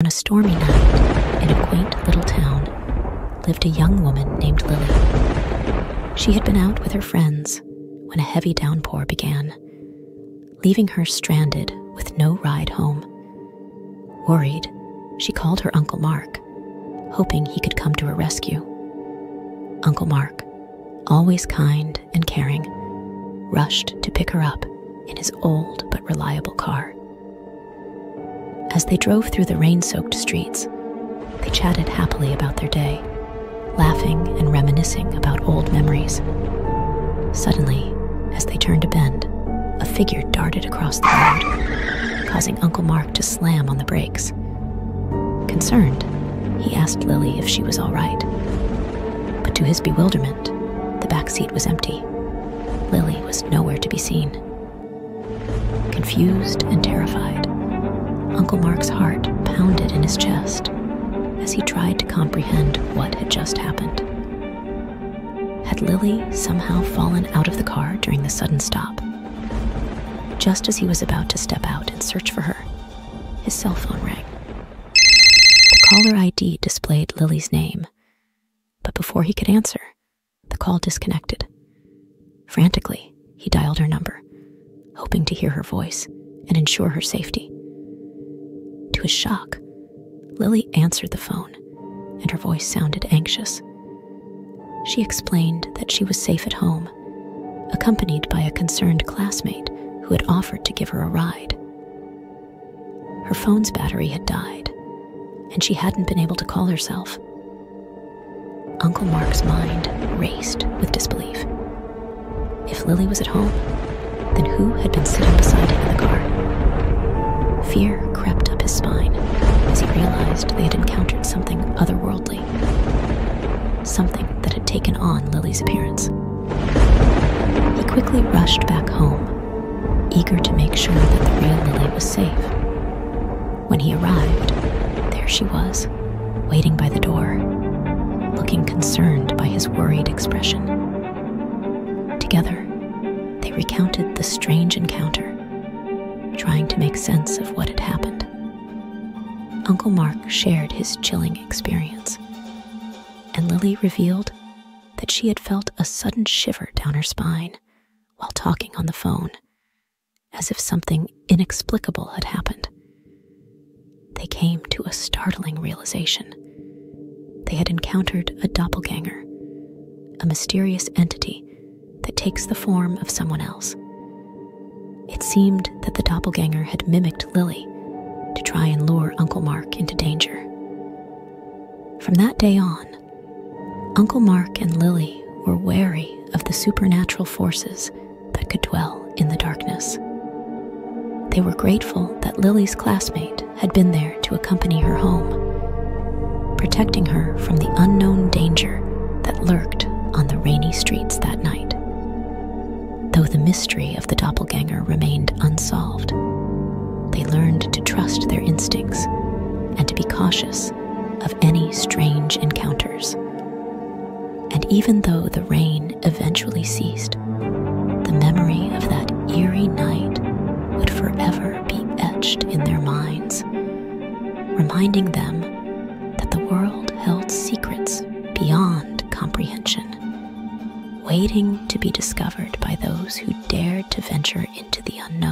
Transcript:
On a stormy night, in a quaint little town, lived a young woman named Lily. She had been out with her friends when a heavy downpour began, leaving her stranded with no ride home. Worried, she called her Uncle Mark, hoping he could come to her rescue. Uncle Mark, always kind and caring, rushed to pick her up in his old but reliable car. As they drove through the rain soaked streets, they chatted happily about their day, laughing and reminiscing about old memories. Suddenly, as they turned a bend, a figure darted across the road, causing Uncle Mark to slam on the brakes. Concerned, he asked Lily if she was all right. But to his bewilderment, the back seat was empty. Lily was nowhere to be seen. Confused and terrified, Uncle Mark's heart pounded in his chest as he tried to comprehend what had just happened. Had Lily somehow fallen out of the car during the sudden stop? Just as he was about to step out and search for her, his cell phone rang. The caller ID displayed Lily's name, but before he could answer, the call disconnected. Frantically, he dialed her number, hoping to hear her voice and ensure her safety. To his shock, Lily answered the phone, and her voice sounded anxious. She explained that she was safe at home, accompanied by a concerned classmate who had offered to give her a ride. Her phone's battery had died, and she hadn't been able to call herself. Uncle Mark's mind raced with disbelief. If Lily was at home, then who had been sitting beside him in the car? Fear crept his spine as he realized they had encountered something otherworldly. Something that had taken on Lily's appearance. He quickly rushed back home, eager to make sure that the real Lily was safe. When he arrived, there she was, waiting by the door, looking concerned by his worried expression. Together, they recounted the strange encounter, trying to make sense of what had happened. Uncle Mark shared his chilling experience, and Lily revealed that she had felt a sudden shiver down her spine while talking on the phone, as if something inexplicable had happened. They came to a startling realization. They had encountered a doppelganger, a mysterious entity that takes the form of someone else. It seemed that the doppelganger had mimicked Lily try and lure Uncle Mark into danger. From that day on, Uncle Mark and Lily were wary of the supernatural forces that could dwell in the darkness. They were grateful that Lily's classmate had been there to accompany her home, protecting her from the unknown danger trust their instincts and to be cautious of any strange encounters. And even though the rain eventually ceased, the memory of that eerie night would forever be etched in their minds, reminding them that the world held secrets beyond comprehension, waiting to be discovered by those who dared to venture into the unknown.